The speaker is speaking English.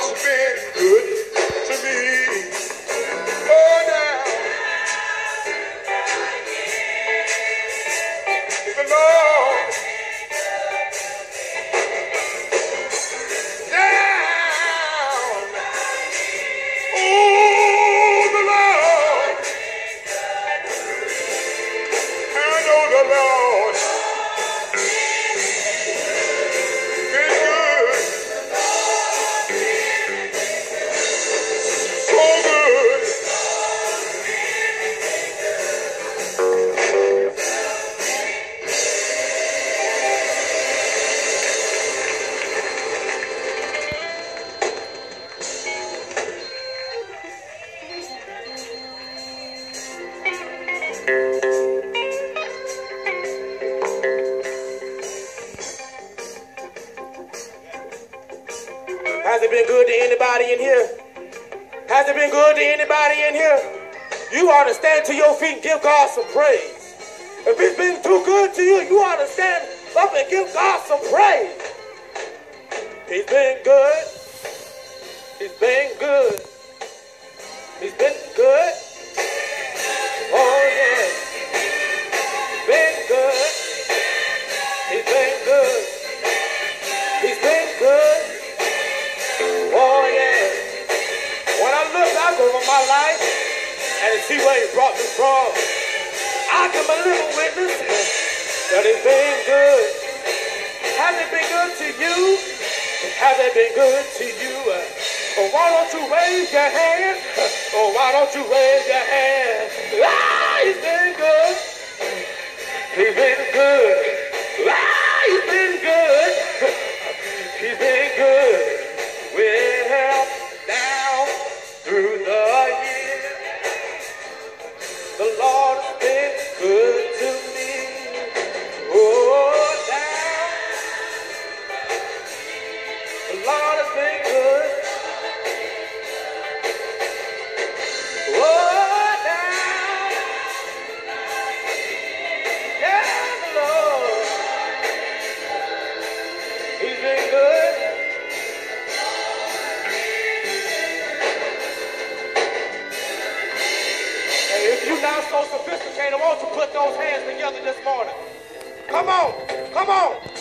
God's been good. It been good to anybody in here? Has it been good to anybody in here? You ought to stand to your feet and give God some praise. If it's been too good to you, you ought to stand up and give God some praise. He's been good. My life and see where he brought me from, I can a little witness that he's been good. Has it been good to you? Has it been good to you? Oh, why don't you raise your hand? Oh, why don't you raise your hand? Ah, he's been good. He's been good. Ah, he's been good. He's been good. So sophisticated, won't you put those hands together this morning? Come on, come on.